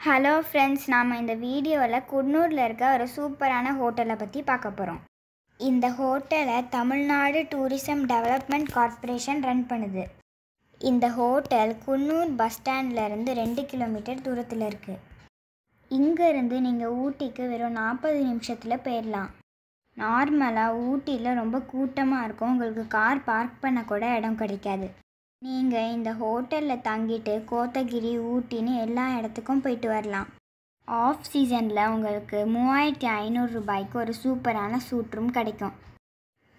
Hello friends நாம் இந்த வீடியோவில் குன்னூரில் இருக்க ஒரு சூப்பரான ஹோட்டலை பற்றி பார்க்க போகிறோம் இந்த ஹோட்டலை Tamil Nadu tourism development corporation run பண்ணுது. இந்த ஹோட்டல் குன்னூர் பஸ் ஸ்டாண்ட்லேருந்து ரெண்டு கிலோமீட்டர் தூரத்தில் இருக்குது இங்கேருந்து நீங்கள் ஊட்டிக்கு வெறும் நாற்பது நிமிஷத்தில் போயிடலாம் நார்மலாக ஊட்டியில் ரொம்ப கூட்டமாக இருக்கும். உங்களுக்கு கார் பார்க் பண்ண கூட இடம் கிடைக்காது. நீங்கள் இந்த ஹோட்டலில் தங்கிட்டு கோத்தகிரி ஊட்டின்னு எல்லா இடத்துக்கும் போயிட்டு வரலாம். ஆஃப் சீசனில் உங்களுக்கு மூவாயிரத்தி ஐநூறு ரூபாய்க்கு ஒரு சூப்பரான சூட் ரூம் கிடைக்கும்.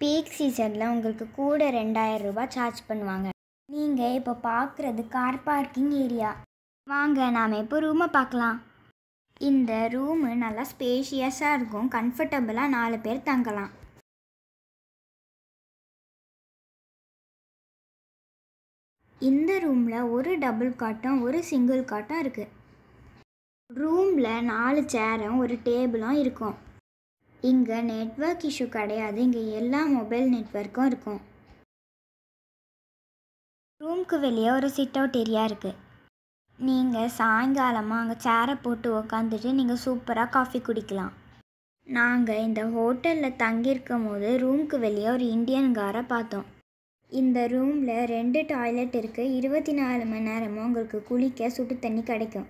பீக் சீசனில் உங்களுக்கு கூட ரெண்டாயிரம் ரூபாய் சார்ஜ் பண்ணுவாங்க. நீங்கள் இப்போ பார்க்குறது கார் பார்க்கிங் ஏரியா. வாங்க நாம் இப்போ ரூமை பார்க்கலாம் இந்த ரூமு நல்லா ஸ்பேஷியஸாக இருக்கும். கம்ஃபர்டபுளாக நாலு பேர் தங்கலாம். இந்த ரூமில் ஒரு டபுள் காட்டும் ஒரு சிங்கிள் காட்டும் இருக்குது ரூமில் நாலு சேரும் ஒரு டேபிளும் இருக்கும். இங்கே நெட்வொர்க் இஷ்யூ கிடையாது. இங்கே எல்லா மொபைல் நெட்வொர்க்கும் இருக்கும். ரூம்க்கு வெளியே ஒரு சிட் அவுட் ஏரியா இருக்குது நீங்கள் சாயங்காலமாக அங்கே சேரை போட்டு உக்காந்துட்டு நீங்கள் சூப்பராக காஃபி குடிக்கலாம். நாங்கள் இந்த ஹோட்டலில் தங்கியிருக்கும் போது ரூம்க்கு வெளியே ஒரு இந்தியன் காரை பார்த்தோம். இந்த ரூமில் ரெண்டு டாய்லெட் இருக்குது இருபத்தி நாலு மணி நேரமும் உங்களுக்கு குளிக்க சுடு தண்ணி கிடைக்கும்.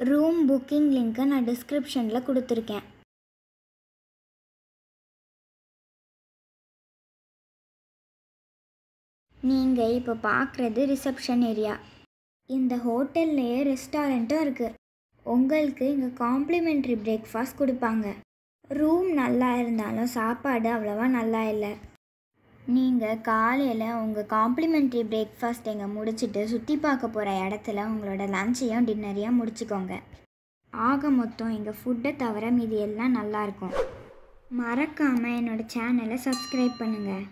ரூம் புக்கிங் லிங்க்கை நான் டிஸ்கிரிப்ஷனில் கொடுத்துருக்கேன். நீங்கள் இப்போ பார்க்குறது ரிசப்ஷன் ஏரியா இந்த ஹோட்டல்லையே ரெஸ்டாரண்ட்டும் இருக்குது உங்களுக்கு இங்கே காம்ப்ளிமெண்ட்ரி பிரேக்ஃபாஸ்ட் கொடுப்பாங்க. ரூம் நல்லா இருந்தாலும் சாப்பாடு அவ்வளோவா நல்லா இல்லை. நீங்கள் காலையில் உங்கள் காம்ப்ளிமெண்ட்ரி பிரேக்ஃபாஸ்ட் எங்கே முடிச்சுட்டு சுற்றி பார்க்க போகிற இடத்துல உங்களோட லஞ்சையும் டின்னரையும் முடிச்சுக்கோங்க. ஆக மொத்தம் எங்கள் ஃபுட்டை தவிர மீதி எல்லாம் நல்லாயிருக்கும் மறக்காமல் என்னோடய சேனலை சப்ஸ்கிரைப் பண்ணுங்கள்